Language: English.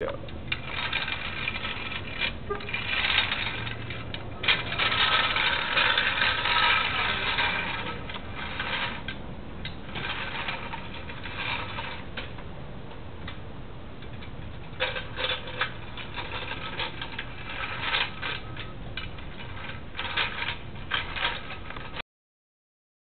Yeah.